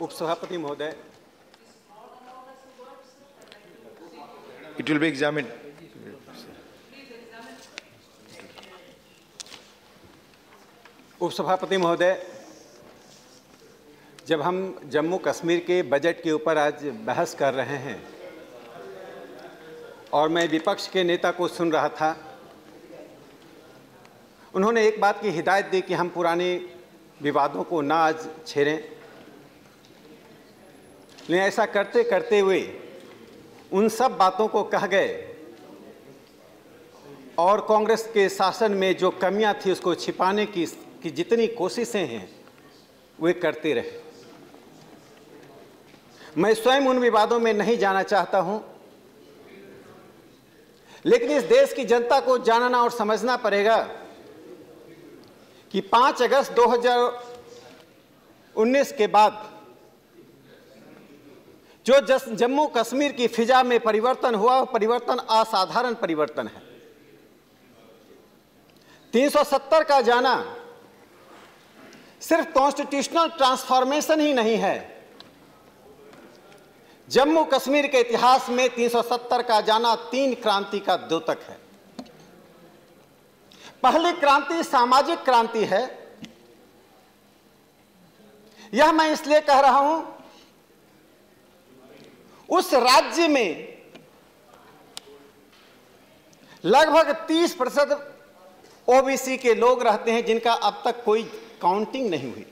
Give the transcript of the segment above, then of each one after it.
उपसभापति महोदय It will be examined. उपसभापति महोदय जब हम जम्मू कश्मीर के बजट के ऊपर आज बहस कर रहे हैं और मैं विपक्ष के नेता को सुन रहा था उन्होंने एक बात की हिदायत दी कि हम पुराने विवादों को ना आज छेड़ें लेकिन ऐसा करते करते हुए उन सब बातों को कह गए। और कांग्रेस के शासन में जो कमियाँ थी उसको छिपाने की की जितनी कोशिशें हैं, वे करते रहे। मैं स्वयं उन विवादों में नहीं जाना चाहता हूँ, लेकिन इस देश की जनता को जानना और समझना पड़ेगा कि 5 अगस्त 2019 के बाद जो जम्मू कश्मीर की फिजा में परिवर्तन हुआ, परिवर्तन असाधारण परिवर्तन है। 370 का जाना सिर्फ़ कॉन्स्टिट्यूशनल ट्रांसफॉर्मेशन ही नहीं है। जम्मू कश्मीर के इतिहास में 370 का जाना तीन क्रांति का द्योतक है। पहली क्रांति सामाजिक क्रांति है। यह मैं इसलिए कह रहा हूँ उस राज्य में लगभग 30 प्रतिशत ओबीसी के लोग रहते हैं जिनका अब तक कोई काउंटिंग नहीं हुई।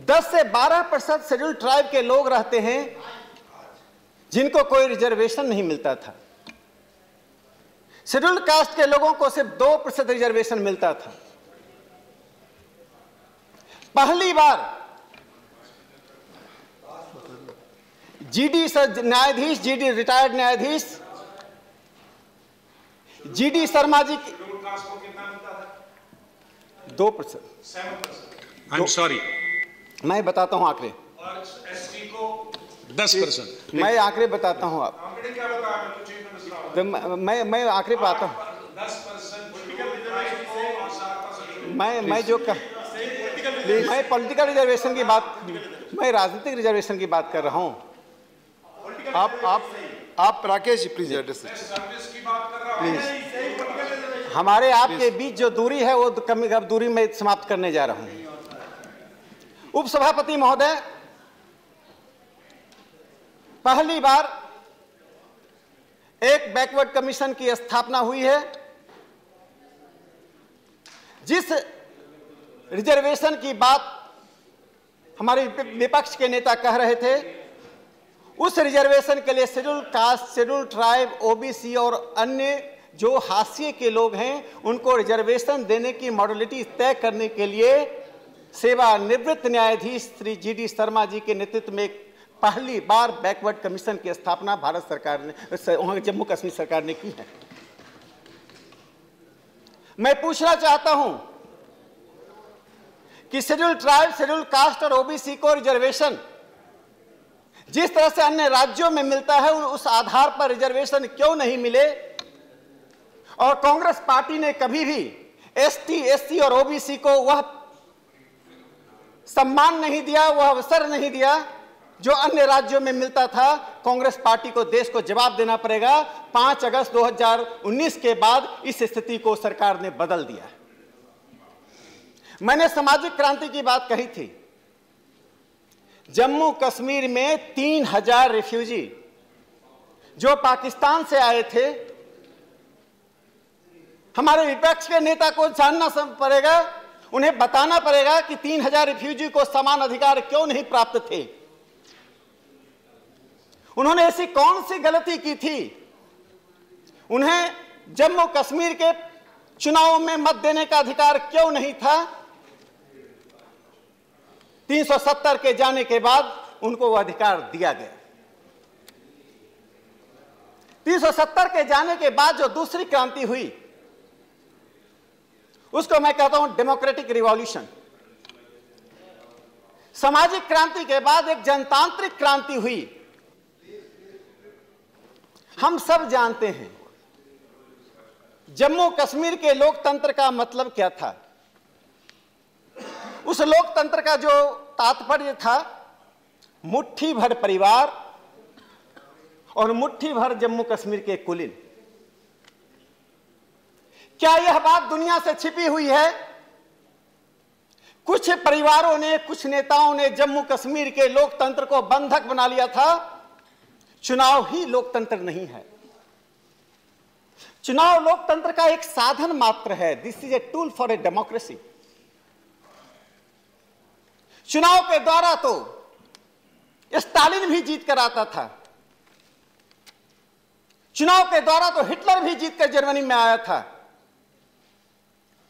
10 से 12 प्रतिशत शेड्यूल ट्राइब के लोग रहते हैं जिनको कोई रिजर्वेशन नहीं मिलता था। शेड्यूल कास्ट के लोगों को सिर्फ़ दो प्रतिशत रिजर्वेशन मिलता था। पहली बार जीडी न्यायाधीश जीडी रिटायर्ड न्यायाधीश। जीडी शर्मा जी की दो प्रतिशत I'm sorry. मैं बताता हूँ आंकड़े। दस परसेंट। मैं आंकड़े बताता हूँ आप। तो मैं मैं- आंकड़े पे आता हूँ। मैं मैं जो कह मैं पॉलिटिकल रिजर्वेशन की बात मैं राजनीतिक रिजर्वेशन की बात कर रहा हूँ। आप आप आप Rakesh ji please address please हमारे आपके बीच जो दूरी है वो कमी अब दूरी में समाप्त करने जा रहा हूँ। उपसभापति महोदय पहली बार एक बैकवर्ड कमीशन की स्थापना हुई है जिस रिजर्वेशन की बात हमारे विपक्ष के नेता कह रहे थे उस रिजर्वेशन के लिए schedule caste, schedule tribe, OBC और अन्य जो हाशिए के लोग हैं, उनको रिजर्वेशन देने की मॉडलिटी तय करने के लिए सेवानिवृत्त न्यायाधीश श्री जी डी शर्मा जी के नेतृत्व में पहली बार बैकवर्ड कमीशन की स्थापना भारत सरकार ने जम्मू कश्मीर सरकार ने की है। मैं पूछना चाहता हूँ कि शेड्यूल ट्राइब, शेड्यूल कास्ट और ओबीसी को रिजर्वेशन जिस तरह से अन्य राज्यों में मिलता है उस आधार पर रिजर्वेशन क्यों नहीं मिले? और कांग्रेस पार्टी ने कभी भी एसटी, एससी और ओबीसी को वह सम्मान नहीं दिया, वह अवसर नहीं दिया जो अन्य राज्यों में मिलता था, कांग्रेस पार्टी को देश को जवाब देना पड़ेगा। 5 अगस्त 2019 के बाद इस स्थिति को सरकार ने बदल दिया। मैंने सामाजिक क्रांति की बात कही थी। जम्मू कश्मीर में तीन हज़ार रिफ्यूजी, जो पाकिस्तान से आए थे। हमारे विपक्ष के नेता को जानना पड़ेगा, उन्हें बताना पड़ेगा कि तीन हज़ार रिफ्यूजी को समान अधिकार क्यों नहीं प्राप्त थे। उन्होंने ऐसी कौन सी गलती की थी? उन्हें जम्मू कश्मीर के चुनाव में मत देने का अधिकार क्यों नहीं था? 370 के जाने के बाद उनको वह अधिकार दिया गया। 370 के जाने के बाद जो दूसरी क्रांति हुई, उसको मैं कहता हूँ डेमोक्रेटिक रिवॉल्यूशन। सामाजिक क्रांति के बाद एक जनतांत्रिक क्रांति हुई। हम सब जानते हैं जम्मू कश्मीर के लोकतंत्र का मतलब क्या था? उस लोकतंत्र का जो तात्पर्य था, मुट्ठी भर परिवार और मुट्ठी भर जम्मू कश्मीर के कुलीन। क्या यह बात दुनिया से छिपी हुई है? कुछ परिवारों ने, कुछ नेताओं ने जम्मू कश्मीर के लोकतंत्र को बंधक बना लिया था। चुनाव ही लोकतंत्र नहीं है। चुनाव लोकतंत्र का एक साधन मात्र है। This is a tool for a democracy चुनाव के द्वारा तो स्टालिन भी जीत कर आता था। चुनाव के द्वारा तो हिटलर भी जीत कर जर्मनी में आया था।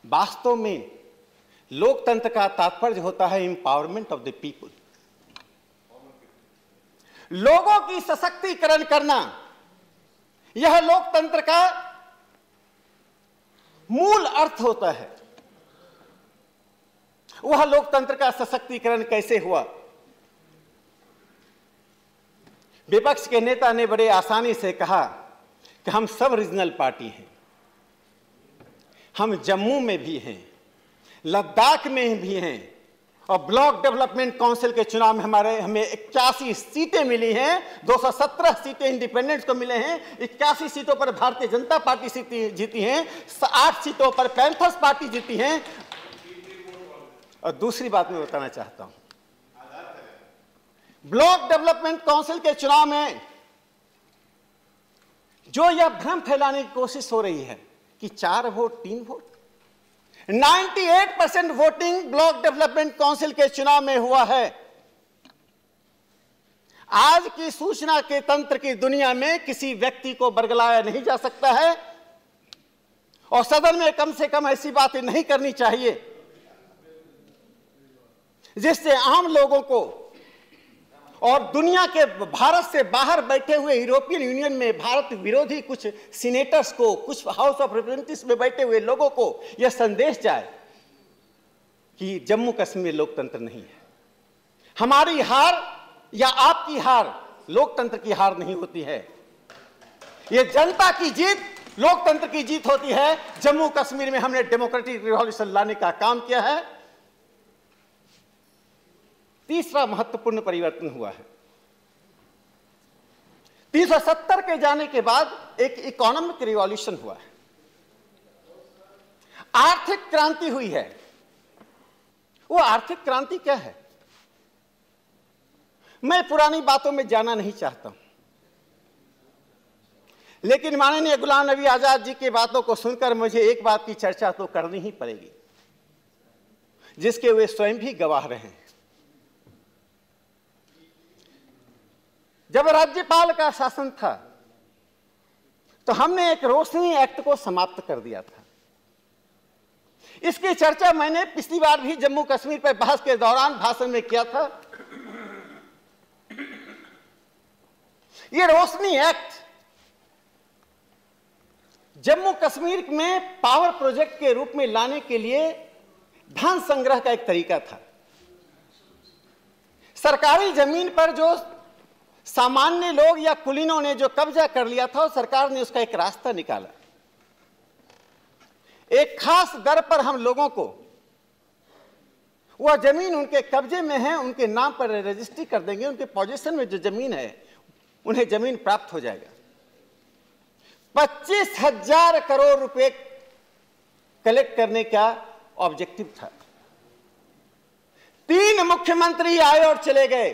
वास्तव में लोकतंत्र का तात्पर्य होता है इंपावरमेंट ऑफ़ द पीपुल लोगों की सशक्तिकरण करना, यह लोकतंत्र का मूल अर्थ होता है। वह लोकतंत्र का सशक्तिकरण कैसे हुआ? विपक्ष के नेता ने बड़े आसानी से कहा कि हम सब रीजनल पार्टी हैं। हम जम्मू में भी हैं, लद्दाख में भी हैं और ब्लॉक डेवलपमेंट काउंसिल के चुनाव में हमारे, हमें इक्यासी सीटें मिली हैं 217 सीटें इंडिपेंडेंट्स को मिले हैं, इक्यासी सीटों पर भारतीय जनता पार्टी जीती हैं, आठ सीटों पर पैंथर्स पार्टी जीती हैं और दूसरी बात मैं बताना चाहता हूँ। ब्लॉक डेवलपमेंट काउंसिल के चुनाव में जो यह भ्रम फैलाने की कोशिश हो रही है कि चार वोट, तीन vote 98 percent voting block development council के चुनाव में हुआ है। आज की सूचना के तंत्र की दुनिया में किसी व्यक्ति को बरगलाया नहीं जा सकता है और सदन में कम से कम ऐसी बातें नहीं करनी चाहिए। जिससे आम लोगों को और दुनिया के भारत से बाहर बैठे हुए यूरोपियन यूनियन में भारत विरोधी कुछ सीनेटर्स को, कुछ हाउस ऑफ़ रिप्रेजेंटेटिव्स में बैठे हुए लोगों को यह संदेश जाए कि जम्मू कश्मीर लोकतंत्र नहीं है। हमारी हार या आपकी हार लोकतंत्र की हार नहीं होती है। यह जनता की जीत लोकतंत्र की जीत होती है। जम्मू कश्मीर में हमने डेमोक्रेटिक रिवॉल्यूशन लाने का काम किया है। तीसरा महत्वपूर्ण परिवर्तन हुआ है। 370 के जाने के बाद एक इकोनॉमिक रिवॉल्यूशन हुआ है। आर्थिक क्रांति हुई है। वो आर्थिक क्रांति क्या है? मैं पुरानी बातों में जाना नहीं चाहता हूँ। लेकिन माननीय गुलाम नबी आज़ाद जी की बातों को सुनकर मुझे एक बात की चर्चा तो करनी ही पड़ेगी, जिसके वे स्वयं भी गवाह रहे हैं। जब राज्यपाल का शासन था तो हमने एक रोशनी एक्ट को समाप्त कर दिया था। इसकी चर्चा मैंने पिछली बार भी जम्मू कश्मीर पर बहस के दौरान भाषण में किया था। यह रोशनी एक्ट जम्मू कश्मीर में पावर प्रोजेक्ट के रूप में लाने के लिए धन संग्रह का एक तरीका था। सरकारी ज़मीन पर जो सामान्य लोग या कुलीनों ने जो कब्जा कर लिया था सरकार ने उसका एक रास्ता निकाला। एक खास दर पर हम लोगों को, वह ज़मीन उनके कब्जे में है, उनके नाम पर रजिस्ट्री कर देंगे, उनके पोजीशन में जो ज़मीन है, उन्हें ज़मीन प्राप्त हो जाएगा। पच्चीस हज़ार करोड़ रुपए कलेक्ट करने का ऑब्जेक्टिव था। तीन मुख्यमंत्री आए और चले गए।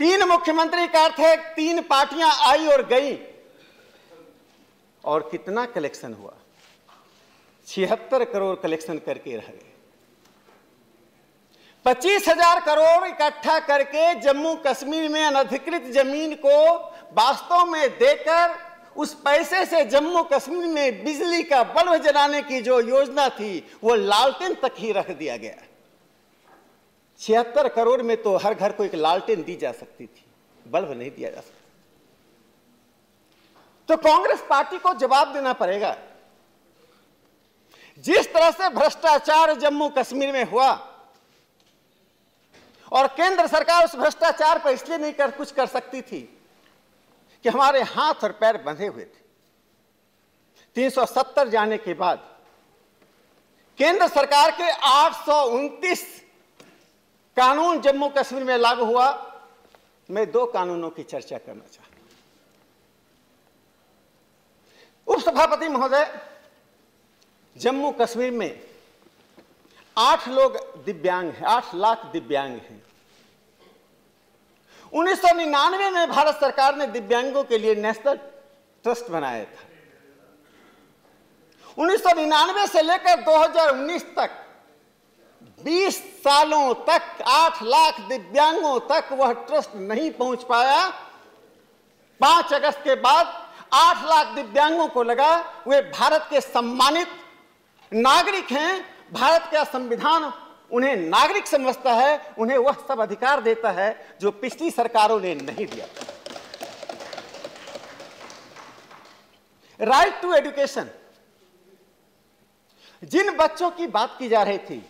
तीन मुख्यमंत्री का अर्थ है, तीन पार्टियाँ आई और गई। और कितना कलेक्शन हुआ? छिहत्तर करोड़ कलेक्शन करके रह गए। पच्चीस हज़ार करोड़ इकट्ठा करके जम्मू कश्मीर में अनधिकृत ज़मीन को वास्तव में देकर उस पैसे से जम्मू कश्मीर में बिजली का बल्ब जलाने की जो योजना थी, वो लालटेन तक ही रख दिया गया। छिहत्तर करोड़ में तो हर घर को एक लालटेन दी जा सकती थी, बल्ब नहीं दिया जा सकता। तो कांग्रेस पार्टी को जवाब देना पड़ेगा। जिस तरह से भ्रष्टाचार जम्मू कश्मीर में हुआ, और केंद्र सरकार उस भ्रष्टाचार पर इसलिए नहीं कर, कुछ कर सकती थी कि हमारे हाथ और पैर बंधे हुए थे। 370 जाने के बाद केंद्र सरकार के आठ सौ उनतीस कानून जम्मू कश्मीर में लागू हुआ। मैं दो कानूनों की चर्चा करना चाहता उप सभापति महोदय, जम्मू कश्मीर में आठ लोग दिव्यांग हैं, आठ लाख दिव्यांग हैं। उन्नीस सौ निन्यानवे में भारत सरकार ने दिव्यांगों के लिए नेशनल ट्रस्ट बनाया था। उन्नीस सौ निन्यानवे से लेकर 2019 तक 20 सालों तक 8 लाख दिव्यांगों तक वह ट्रस्ट नहीं पहुँच पाया। 5 अगस्त के बाद 8 लाख दिव्यांगों को लगा। वे भारत के सम्मानित नागरिक हैं। भारत का संविधान उन्हें नागरिक समझता है, उन्हें वह सब अधिकार देता है जो पिछली सरकारों ने नहीं दिया। राइट टू एजुकेशन जिन बच्चों की बात की जा रही थी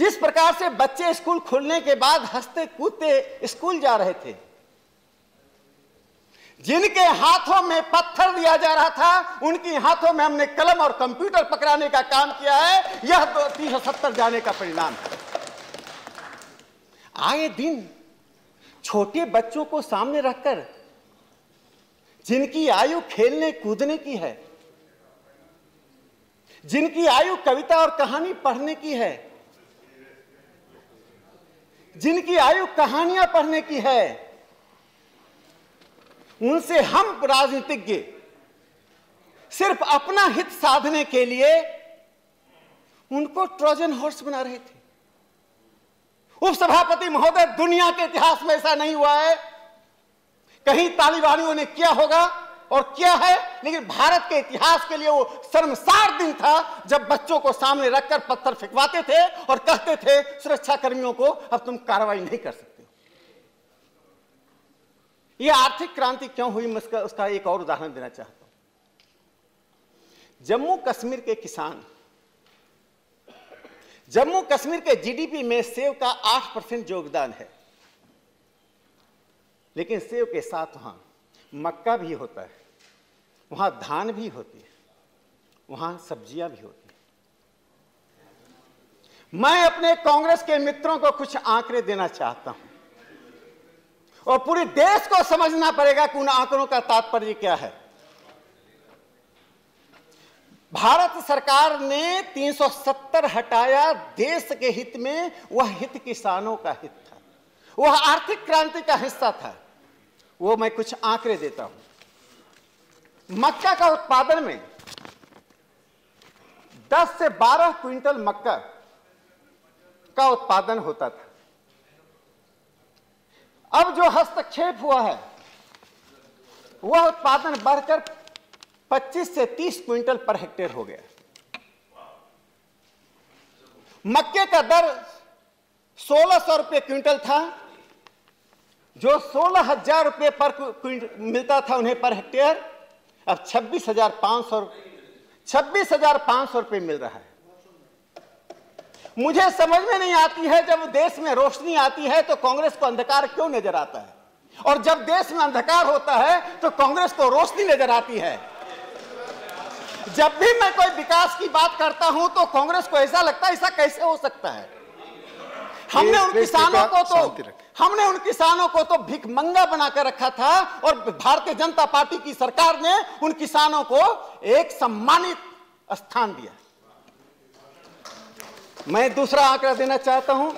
जिस प्रकार से बच्चे स्कूल खुलने के बाद हँसते कूदते स्कूल जा रहे थे, जिनके हाथों में पत्थर दिया जा रहा था, उनकी हाथों में हमने कलम और कंप्यूटर पकड़ाने का काम किया है। यह तो तीन सौ सत्तर जाने का परिणाम है। आए दिन छोटे बच्चों को सामने रखकर, जिनकी आयु खेलने कूदने की है, जिनकी आयु कविता और कहानी पढ़ने की है जिनकी आयु कहानियाँ पढ़ने की है, उनसे हम राजनीतिज्ञ, सिर्फ़ अपना हित साधने के लिए उनको ट्रोजन हॉर्स बना रहे थे। उपसभापति महोदय, दुनिया के इतिहास में ऐसा नहीं हुआ है। कहीं तालिबानियों ने किया होगा और क्या है लेकिन भारत के इतिहास के लिए वो शर्मसार दिन था जब बच्चों को सामने रखकर पत्थर फेंकवाते थे और कहते थे सुरक्षा कर्मियों को अब तुम कार्रवाई नहीं कर सकते ये आर्थिक क्रांति क्यों हुई मैं उसका, उसका एक और उदाहरण देना चाहता हूँ। जम्मू कश्मीर के किसान जम्मू कश्मीर के जीडीपी में सेव का आठ परसेंट योगदान है लेकिन सेव के साथ वहाँ मक्का भी होता है। वहाँ धान भी होती है, वहाँ सब्ज़ियाँ भी होती है। मैं अपने कांग्रेस के मित्रों को कुछ आंकड़े देना चाहता हूँ, और पूरे देश को समझना पड़ेगा कि उन आंकड़ों का तात्पर्य क्या है। भारत सरकार ने 370 हटाया, देश के हित में वह हित किसानों का हित था, वह आर्थिक क्रांति का हिस्सा था। वो मैं कुछ आंकड़े देता हूँ। मक्का का उत्पादन में 10 से 12 क्विंटल मक्का का उत्पादन होता था। अब जो हस्तक्षेप हुआ है, वह उत्पादन बढ़कर 25 से 30 क्विंटल पर हेक्टेयर हो गया। मक्के का दर सोलह सौ रुपये क्विंटल था, जो सोलह हज़ार रुपये पर मिलता था उन्हें पर हेक्टेयर। अब छब्बीस हज़ार पाँच सौ छब्बीस हज़ार पाँच सौ रुपये मिल रहा है। मुझे समझ में नहीं आती है जब देश में रोशनी आती है तो कांग्रेस को अंधकार क्यों नज़र आता है? और जब देश में अंधकार होता है तो कांग्रेस को रोशनी नज़र आती है। जब भी मैं कोई विकास की बात करता हूँ तो कांग्रेस को ऐसा लगता है ऐसा कैसे हो सकता है? हमने उन किसानों को तो हमने उन किसानों को तो भिख मंगा बनाकर रखा था और भारतीय जनता पार्टी की सरकार ने उन किसानों को एक सम्मानित स्थान दिया। मैं दूसरा आंकड़ा देना चाहता हूँ।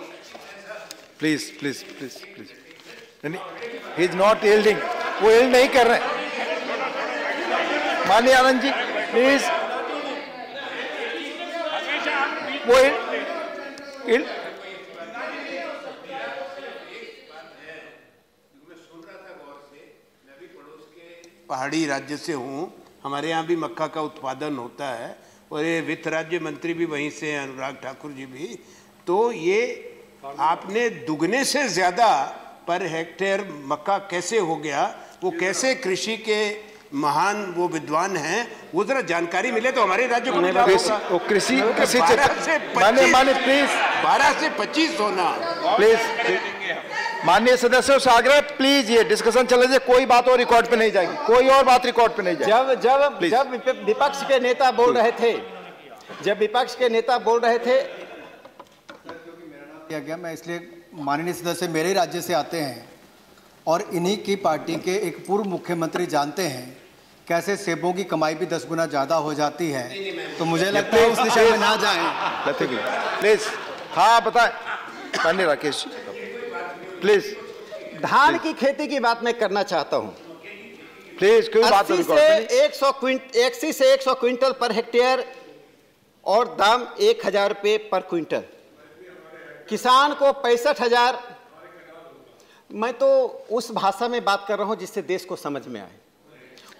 Please please please please he is not yielding वो एल्ड नहीं कर रहे माननीय आनंद जी प्लीज़ वो एल्ड पहाड़ी राज्य से हूँ हमारे यहाँ भी मक्का का उत्पादन होता है और ये वित्त राज्य मंत्री भी वहीं से हैं अनुराग ठाकुर जी भी। तो ये आपने दुगने से ज़्यादा पर हेक्टेयर मक्का कैसे हो गया वो कैसे कृषि के महान वो विद्वान हैं वो जरा जानकारी मिले तो हमारे राज्य को कृषि कृषि से माने माने प्लीज़ बारह से पच्चीस होना। प्लीज़ माननीय सदस्यों से आग्रह प्लीज़ ये डिस्कशन चले जाए कोई बात और रिकॉर्ड पे नहीं जाएगी। कोई और बात रिकॉर्ड पे नहीं जाएगी। जब जब जब विपक्ष के नेता बोल रहे थे जब विपक्ष के नेता बोल रहे थे किया गया मैं इसलिए माननीय सदस्य मेरे राज्य से आते हैं और इन्हीं की पार्टी के एक पूर्व मुख्यमंत्री जानते हैं कैसे सेबों की कमाई भी दस गुना ज़्यादा हो जाती है। तो मुझे लगता है उस दिशा में ना जाएँ। प्लीज़ हाँ। बताए। राकेश प्लीज़। धान की खेती की बात मैं करना चाहता हूँ। प्लीज़ कोई बात रिकॉर्ड से एक सौ अस्सी से एक सौ क्विंटल पर हेक्टेयर और दाम एक हज़ार रुपये पर क्विंटल। किसान को पैंसठ हज़ार। मैं तो उस भाषा में बात कर रहा हूँ जिससे देश को समझ में आए।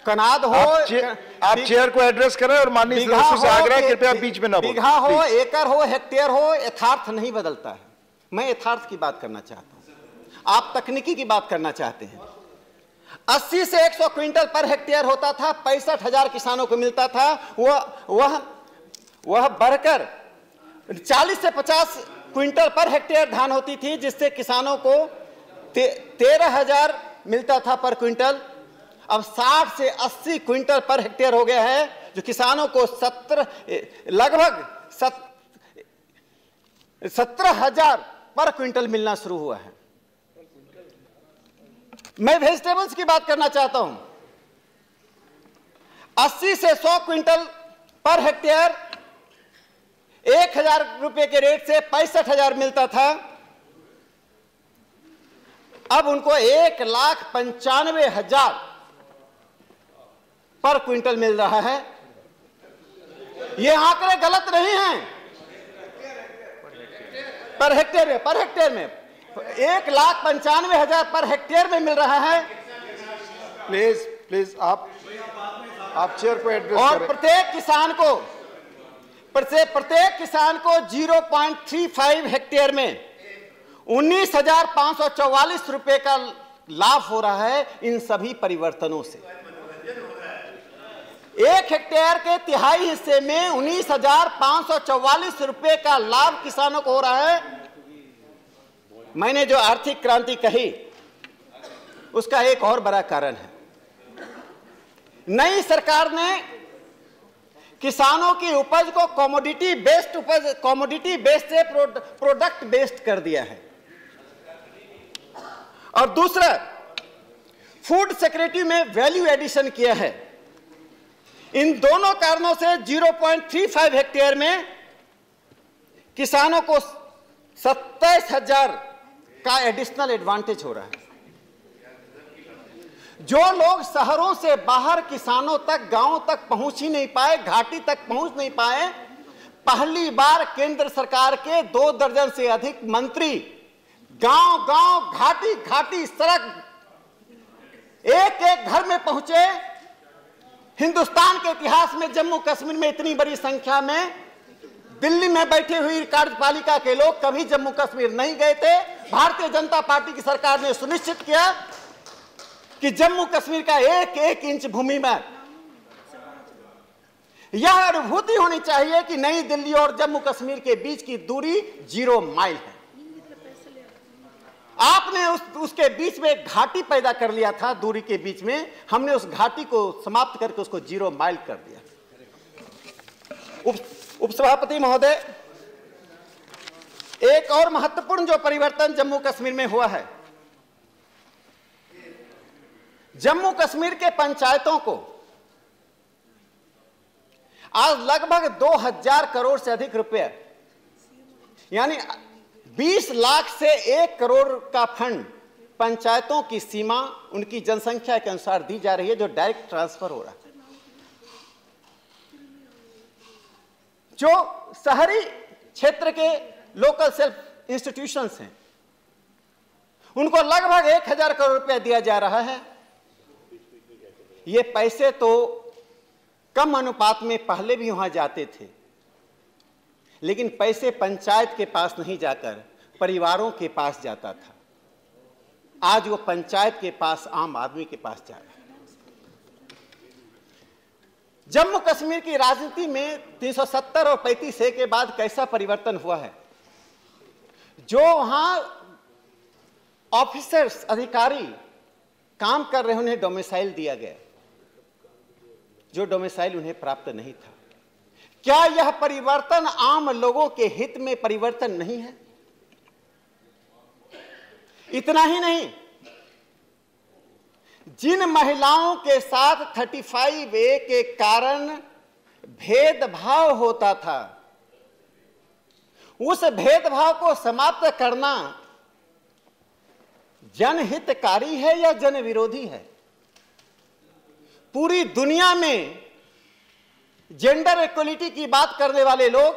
कनाद हो आप चेयर- आप चेयर को एड्रेस करें और माननीय से आग्रह कृपया बीच में ना बीघा हो. एकड़ हो हेक्टेयर हो यथार्थ नहीं बदलता है। मैं यथार्थ की बात करना चाहता हूँ। आप तकनीकी की बात करना चाहते हैं। 80 से 100 क्विंटल पर हेक्टेयर होता था पैंसठ हज़ार किसानों को मिलता था। वह वह वह बढ़कर 40 से 50 क्विंटल पर हेक्टेयर धान होती थी जिससे किसानों को ते, तेरह हज़ार मिलता था पर क्विंटल। अब 60 से 80 क्विंटल पर हेक्टेयर हो गया है जो किसानों को सत्रह लगभग सत, सत्रह हज़ार पर क्विंटल मिलना शुरू हुआ है। मैं वेजिटेबल्स की बात करना चाहता हूँ। 80 से 100 क्विंटल पर हेक्टेयर एक हज़ार रुपए के रेट से पैंसठ हज़ार मिलता था। अब उनको एक लाख पंचानवे हज़ार पर क्विंटल मिल रहा है। ये आंकड़े गलत नहीं हैं। पर हेक्टेयर में, पर हेक्टेयर में। एक लाख पंचानवे हज़ार पर हेक्टेयर में मिल रहा है। प्लीज़ प्लीज़ आप आप चेयर को एड्रेस और प्रत्येक किसान को प्रत्येक प्रत्येक किसान को 0.35 हेक्टेयर में उन्नीस हज़ार पाँच सौ चौवालीस रुपए का लाभ हो रहा है इन सभी परिवर्तनों से। एक हेक्टेयर के तिहाई हिस्से में उन्नीस हज़ार पाँच सौ चौवालीस रुपए का लाभ किसानों को हो रहा है। मैंने जो आर्थिक क्रांति कही, उसका एक और बड़ा कारण है। नई सरकार ने किसानों की उपज को कॉमोडिटी बेस्ड उपज कॉमोडिटी बेस्ड से प्रोडक्ट बेस्ड कर दिया है। और दूसरा फ़ूड सिक्योरिटी में वैल्यू एडिशन किया है। इन दोनों कारणों से 0.35 हेक्टेयर में किसानों को सत्ताईस हज़ार का एडिशनल एडवांटेज हो रहा है। जो लोग शहरों से बाहर किसानों तक, गाँवों तक पहुँच ही नहीं पाए, घाटी तक पहुँच नहीं पाए, पहली बार केंद्र सरकार के दो दर्जन से अधिक मंत्री गाँव गाँव, घाटी घाटी सड़क एक एक घर में पहुँचे। हिंदुस्तान के इतिहास में, जम्मू कश्मीर में इतनी बड़ी संख्या में दिल्ली में बैठे हुई कार्यपालिका के लोग कभी जम्मू कश्मीर नहीं गए थे। भारतीय जनता पार्टी की सरकार ने सुनिश्चित किया कि जम्मू कश्मीर का एक एक इंच भूमि में यह अनुभूति होनी चाहिए कि नई दिल्ली और जम्मू कश्मीर के बीच की दूरी ज़ीरो माइल है। आपने उस, उसके बीच में एक घाटी पैदा कर लिया था। दूरी के बीच में हमने उस घाटी को समाप्त करके उसको ज़ीरो माइल कर दिया। उपसभापति महोदय, एक और महत्वपूर्ण जो परिवर्तन जम्मू कश्मीर में हुआ है, जम्मू कश्मीर के पंचायतों को आज लगभग 2000 करोड़ से अधिक रुपए यानी 20 लाख से एक करोड़ का फंड पंचायतों की सीमा उनकी जनसंख्या के अनुसार दी जा रही है, जो डायरेक्ट ट्रांसफ़र हो रहा है। जो शहरी क्षेत्र के लोकल सेल्फ इंस्टीट्यूशंस हैं, उनको लगभग एक हज़ार करोड़ रुपया दिया जा रहा है। ये पैसे तो कम अनुपात में पहले भी वहाँ जाते थे, लेकिन पैसे पंचायत के पास नहीं जाकर परिवारों के पास जाता था। आज वो पंचायत के पास, आम आदमी के पास जा रहा है। जम्मू कश्मीर की राजनीति में 370 और 35 ए के बाद कैसा परिवर्तन हुआ है? जो वहाँ ऑफिसर्स, अधिकारी काम कर रहे उन्हें डोमिसाइल दिया गया। जो डोमिसाइल उन्हें प्राप्त नहीं था। क्या यह परिवर्तन आम लोगों के हित में परिवर्तन नहीं है? इतना ही नहीं। जिन महिलाओं के साथ 35 ए के कारण भेदभाव होता था, उस भेदभाव को समाप्त करना जनहितकारी है या जन विरोधी है? पूरी दुनिया में जेंडर इक्वलिटी की बात करने वाले लोग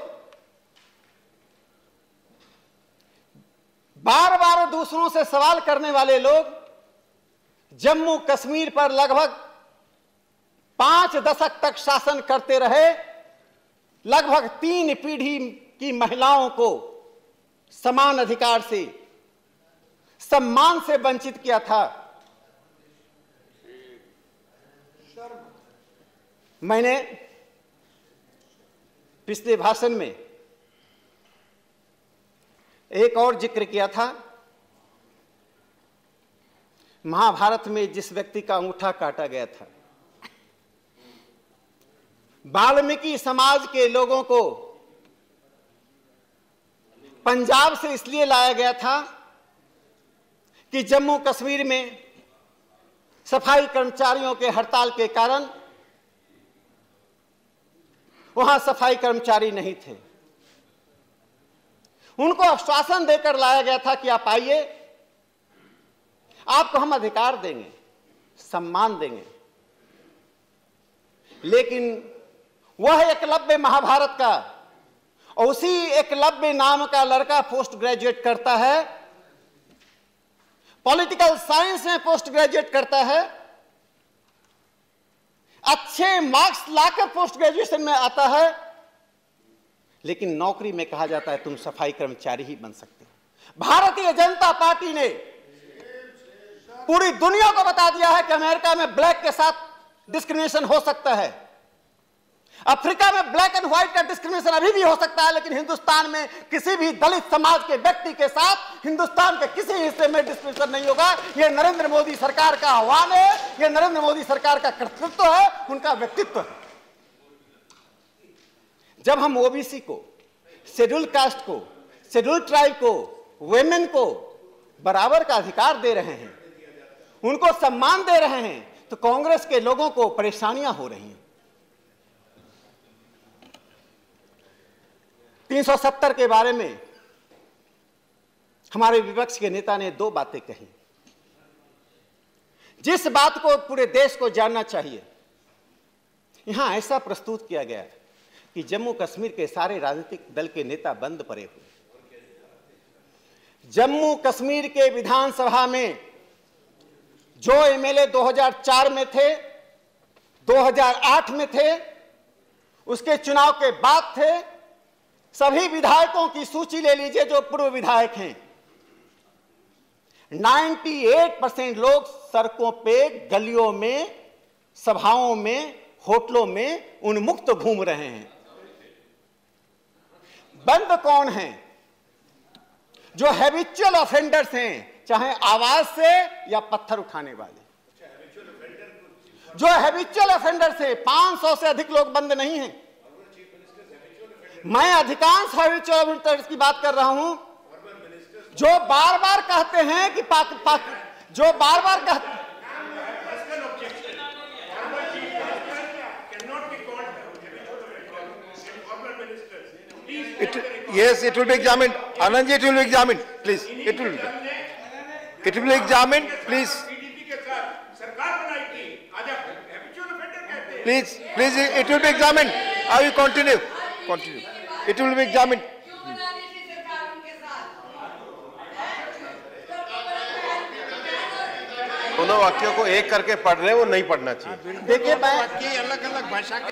बार बार दूसरों से सवाल करने वाले लोग जम्मू कश्मीर पर लगभग पाँच दशक तक शासन करते रहे, लगभग तीन पीढ़ी की महिलाओं को समान अधिकार से, सम्मान से वंचित किया था। मैंने पिछले भाषण में एक और ज़िक्र किया था। महाभारत में जिस व्यक्ति का अंगूठा काटा गया था, वाल्मीकि समाज के लोगों को पंजाब से इसलिए लाया गया था कि जम्मू कश्मीर में सफ़ाई कर्मचारियों के हड़ताल के कारण वहाँ सफ़ाई कर्मचारी नहीं थे। उनको आश्वासन देकर लाया गया था कि आप आइए आपको हम अधिकार देंगे, सम्मान देंगे। लेकिन वह एकलव्य महाभारत का और उसी एकलव्य नाम का लड़का पोस्ट ग्रेजुएट करता है। पॉलिटिकल साइंस में पोस्ट ग्रेजुएट करता है। अच्छे मार्क्स लाकर पोस्ट ग्रेजुएशन में आता है। लेकिन नौकरी में कहा जाता है, तुम सफ़ाई कर्मचारी ही बन सकते हो। भारतीय जनता पार्टी ने पूरी दुनिया को बता दिया है कि अमेरिका में ब्लैक के साथ डिस्क्रिमिनेशन हो सकता है। अफ्रीका में ब्लैक एंड व्हाइट का डिस्क्रिमिनेशन अभी भी हो सकता है, लेकिन हिंदुस्तान में किसी भी दलित समाज के व्यक्ति के साथ हिंदुस्तान के किसी हिस्से में डिस्क्रिमिनेशन नहीं होगा। यह नरेंद्र मोदी सरकार का आह्वान है यह नरेंद्र मोदी सरकार का कर्तृत्व है, उनका व्यक्तित्व है। जब हम ओबीसी को शेड्यूल कास्ट को शेड्यूल ट्राइब को वेमेन को बराबर का अधिकार दे रहे हैं उनको सम्मान दे रहे हैं तो कांग्रेस के लोगों को परेशानियाँ हो रही हैं। 370 के बारे में हमारे विपक्ष के नेता ने दो बातें कही। जिस बात को पूरे देश को जानना चाहिए, यहाँ ऐसा प्रस्तुत किया गया कि जम्मू कश्मीर के सारे राजनीतिक दल के नेता बंद पड़े हुए जम्मू कश्मीर के विधानसभा में जो एमएलए 2004 में थे 2008 में थे, उसके चुनाव के बाद थे, सभी विधायकों की सूची ले लीजिए जो पूर्व विधायक हैं। 98 परसेंट लोग सड़कों पे, गलियों में, सभाओं में, होटलों में उन्मुक्त घूम रहे हैं। बंद कौन हैं? जो हैबिचुअल ऑफेंडर्स हैं चाहे आवाज़ से या पत्थर उठाने वाले जो हैबिचुअल ऑफेंडर्स हैं 500 से अधिक लोग बंद नहीं हैं मैं अधिकांश हैबिचुअल ऑफेंडर्स की बात कर रहा हूँ जो बार बार कहते हैं कि पाक पाक जो बार बार कहते It, yes, it will be examined. Anand ji, it will be examined. Please, it will be. It will examine please please please it will examine I will continue continue it will examine दोनों वाक्यों को एक करके पढ़ रहे हैं वो नहीं पढ़ना चाहिए। देखिए अलग अलग भाषा के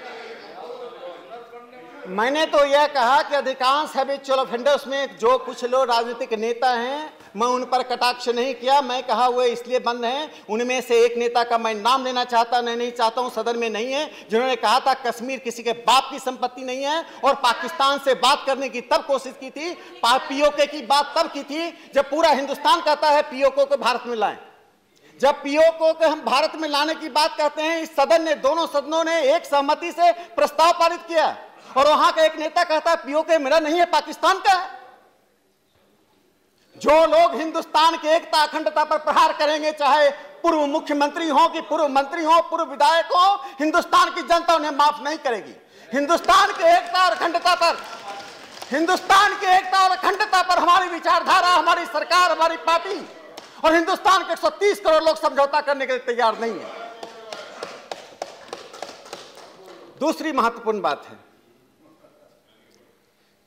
मैंने तो यह कहा कि अधिकांश हैबिचुअल ऑफेंडर्स में जो कुछ लोग राजनीतिक नेता हैं, मैं उन पर कटाक्ष नहीं किया, मैं कहा हुए इसलिए बंद हैं, उनमें से एक नेता का मैं नाम लेना चाहता नहीं नहीं चाहता हूँ, सदन में नहीं है। जिन्होंने कहा था कश्मीर किसी के बाप की संपत्ति नहीं है और पाकिस्तान से बात करने की तब कोशिश की थी पीओके की बात तब की थी, जब पूरा हिंदुस्तान कहता है पीओके को भारत में लाएँ। जब पीओको को हम भारत में लाने की बात कहते हैं, इस सदन ने, दोनों सदनों ने एक सहमति से प्रस्ताव पारित किया। और वहाँ का एक नेता कहता है, पीओके, मेरा नहीं है, पाकिस्तान का है। जो लोग हिंदुस्तान की एकता अखंडता पर प्रहार करेंगे, चाहे पूर्व मुख्यमंत्री हो कि पूर्व मंत्री हो, पूर्व विधायक हो, हिंदुस्तान की जनता उन्हें माफ़ नहीं करेगी। हिंदुस्तान की एकता और अखंडता पर, हिंदुस्तान की एकता और अखंडता पर हमारी विचारधारा, हमारी सरकार, हमारी पार्टी और हिंदुस्तान के 130 करोड़ लोग समझौता करने के लिए तैयार नहीं है। दूसरी महत्वपूर्ण बात है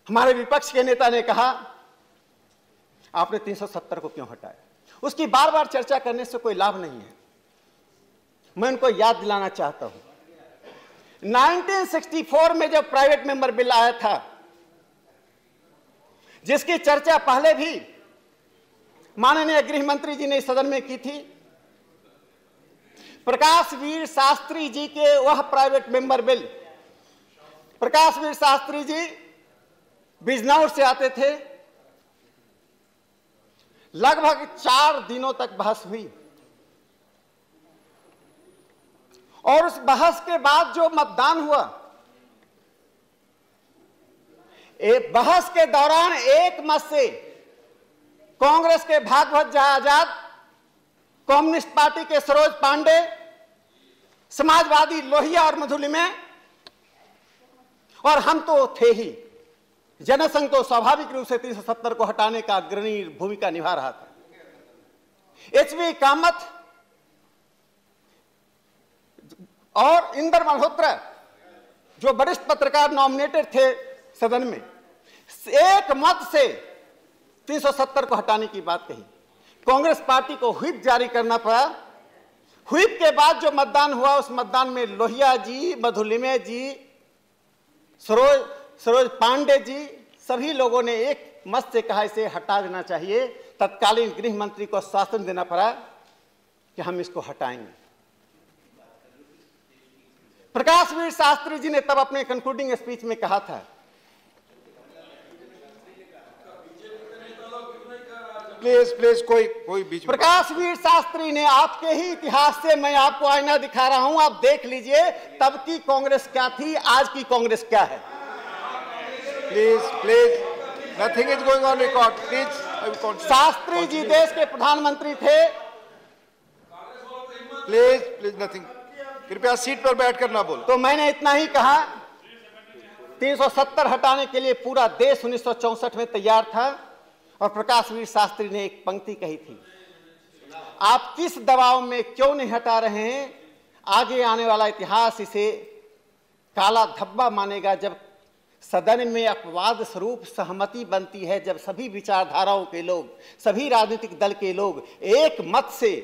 हमारे विपक्ष के नेता ने कहा, आपने 370 को क्यों हटाया? उसकी बार बार चर्चा करने से कोई लाभ नहीं है। मैं उनको याद दिलाना चाहता हूँ। 1964 में जब प्राइवेट मेंबर बिल आया था, जिसकी चर्चा पहले भी माननीय गृह मंत्री जी ने सदन में की थी प्रकाश वीर शास्त्री जी के वह private member bill Prakash Vir Shastri ji Bijnor से आते थे। लगभग चार दिनों तक बहस हुई। और उस बहस के बाद जो मतदान हुआ एक बहस के दौरान एक मत से कांग्रेस के भागवत आज़ाद, कम्युनिस्ट पार्टी के सरोज पांडे, समाजवादी लोहिया और मधुली में और हम तो थे ही। जनसंघ तो स्वाभाविक रूप से तीन सौ सत्तर को हटाने का अग्रणी भूमिका निभा रहा था। एचवी कामत और इंदर मल्होत्रा, जो वरिष्ठ पत्रकार नॉमिनेटेड थे सदन में, एक मत से 370 को हटाने की बात कही। कांग्रेस पार्टी को व्हिप जारी करना पड़ा। व्हिप के बाद जो मतदान हुआ, उस मतदान में लोहिया जी, मधुलिमे जी, सरोज सरोज पांडे जी सभी लोगों ने एक मत से कहा इसे हटा देना चाहिए। तत्कालीन गृह मंत्री को आश्वासन देना पड़ा कि हम इसको हटाएँगे। प्रकाश वीर शास्त्री जी ने तब अपने कंक्लूडिंग स्पीच में कहा था प्लीज़ प्लीज़ कोई कोई बीच में प्रकाश वीर शास्त्री ने आपके ही इतिहास से मैं आपको आईना दिखा रहा हूँ आप देख लीजिए तब की कांग्रेस क्या थी आज की कांग्रेस क्या है। Please please nothing is going on record please Shastri ji देश के प्रधानमंत्री थे। प्लीज़ प्लीज़ नथिंग कृपया सीट पर बैठ कर ना बोलो। तो मैंने इतना ही कहा। 370 हटाने के लिए पूरा देश उन्नीस में तैयार था और प्रकाश वीर शास्त्री ने एक पंक्ति कही थी। आप किस दबाव में क्यों नहीं हटा रहे हैं? आगे आने वाला इतिहास इसे काला धब्बा मानेगा जब सदन में अपवाद स्वरूप सहमति बनती है जब सभी विचारधाराओं के लोग, सभी राजनीतिक दल के लोग एक मत से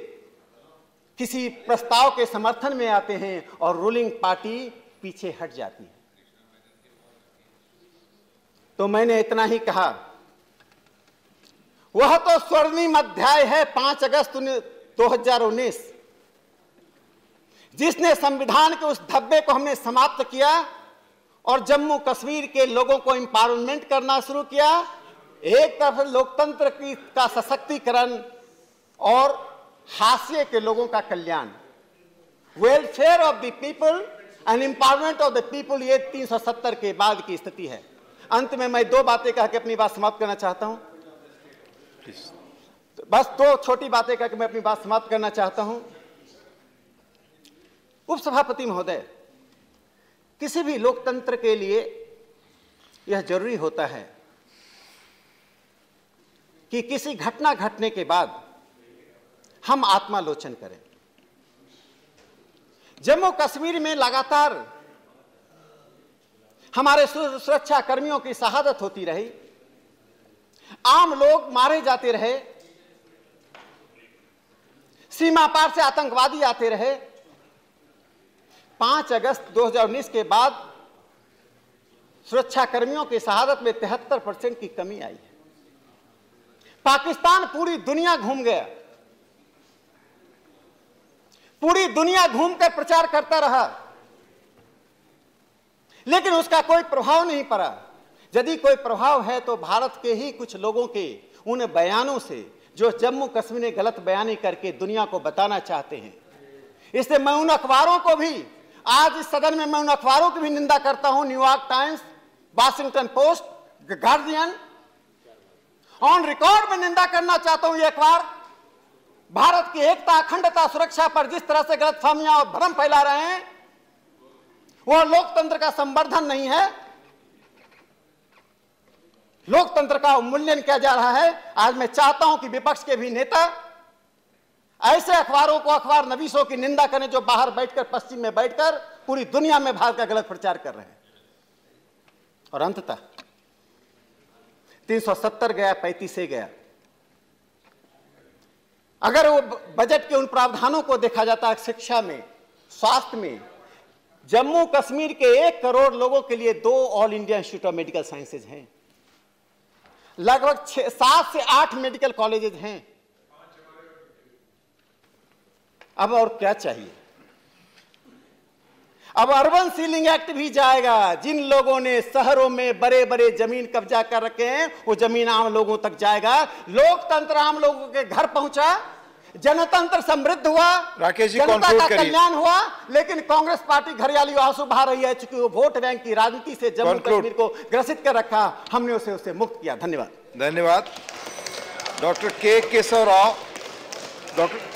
किसी प्रस्ताव के समर्थन में आते हैं और रूलिंग पार्टी पीछे हट जाती है। तो मैंने इतना ही कहा। वह तो स्वर्णिम अध्याय है पाँच अगस्त 2019 जिसने संविधान के उस धब्बे को हमने समाप्त किया और जम्मू कश्मीर के लोगों को इंपावरमेंट करना शुरू किया। एक तरफ़ लोकतंत्र की का सशक्तिकरण और हाशिए के लोगों का कल्याण। Welfare of the people and empowerment of the people ये 370 के बाद की स्थिति है। अंत में मैं दो बातें कह के अपनी बात समाप्त करना चाहता हूँ। तो बस दो छोटी बातें कह के मैं अपनी बात समाप्त करना चाहता हूँ। उपसभापति महोदय किसी भी लोकतंत्र के लिए यह ज़रूरी होता है कि किसी घटना घटने के बाद हम आत्मालोचन करें। जम्मू कश्मीर में लगातार हमारे सुरक्षा कर्मियों की शहादत होती रही। आम लोग मारे जाते रहे। सीमा पार से आतंकवादी आते रहे। पाँच अगस्त 2019 के बाद सुरक्षा कर्मियों की शहादत में तिहत्तर परसेंट की कमी आई है। पाकिस्तान पूरी दुनिया घूम गया। पूरी दुनिया घूम कर प्रचार करता रहा। लेकिन उसका कोई प्रभाव नहीं पड़ा। यदि कोई प्रभाव है तो भारत के ही कुछ लोगों के उन बयानों से जो जम्मू कश्मीर ने गलत बयानी करके दुनिया को बताना चाहते हैं। इससे मैं उन अखबारों को भी आज इस सदन में मैं उन अखबारों की भी निंदा करता हूँ New York Times Washington Post Guardian on record में निंदा करना चाहता हूँ ये अखबार, भारत की एकता, अखंडता, सुरक्षा पर जिस तरह से गलत फहमियाँ और भ्रम फैला रहे हैं वह लोकतंत्र का संवर्धन नहीं है। लोकतंत्र का उन्मूल्यन किया जा रहा है। आज मैं चाहता हूँ कि विपक्ष के भी नेता ऐसे अखबारों को अखबार नवीसों की निंदा करें जो बाहर बैठकर, पश्चिम में बैठकर, पूरी दुनिया में भारत का गलत प्रचार कर रहे हैं। और अंततः 370 गया 35 से गया। अगर वो बजट के उन प्रावधानों को देखा जाता है शिक्षा में, स्वास्थ्य में, जम्मू कश्मीर के एक करोड़ लोगों के लिए दो All India Institute of Medical Sciences हैं। लगभग छह सात से आठ मेडिकल कॉलेजेस हैं। अब और क्या चाहिए? अब अर्बन सीलिंग एक्ट भी जाएगा। जिन लोगों ने शहरों में बड़े बड़े ज़मीन कब्जा कर रखे हैं वो ज़मीन आम लोगों तक जाएगा। लोकतंत्र आम लोगों के घर पहुँचा जनतंत्र समृद्ध हुआ राकेश जी, जनता का कल्याण हुआ लेकिन कांग्रेस पार्टी घरियाली आँसू बहा रही है चूँकि वो वोट बैंक की राजनीति से जम्मू कश्मीर को ग्रसित कर रखा हमने उसे उसे मुक्त किया। धन्यवाद। धन्यवाद। डॉक्टर के केशव राव डॉक्टर